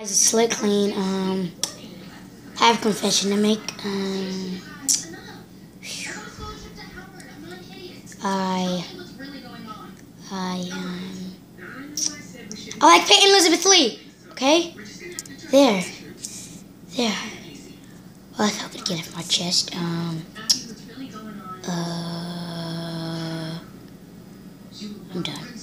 Guys, it's slick clean. Um, I have a confession to make. Um, I, I, um, I like Peyton Elizabeth Lee. Okay, there, there. Well, I thought I could get it off my chest. Um, uh, I'm done.